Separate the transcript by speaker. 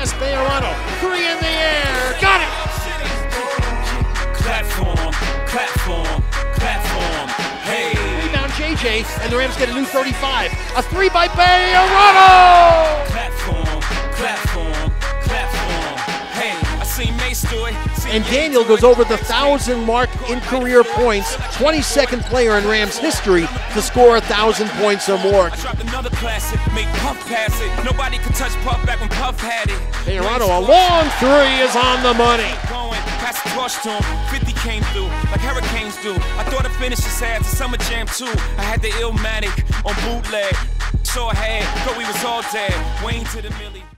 Speaker 1: pass. Bejarano. Three in the air. Got it.
Speaker 2: Platform, platform, platform. Hey.
Speaker 1: Rebound JJ, and the Rams get a new 35. A three by Bejarano. And Daniel goes over the thousand mark in career points. 22nd player in Rams history to score a thousand points or more. Bejarano, a long three is on the money.
Speaker 2: Pass the torch to him. 50 came through like hurricanes do. I thought I finished his ass a summer jam too. I had the Illmatic on bootleg. Had, we was all dead. Wayne to the millie.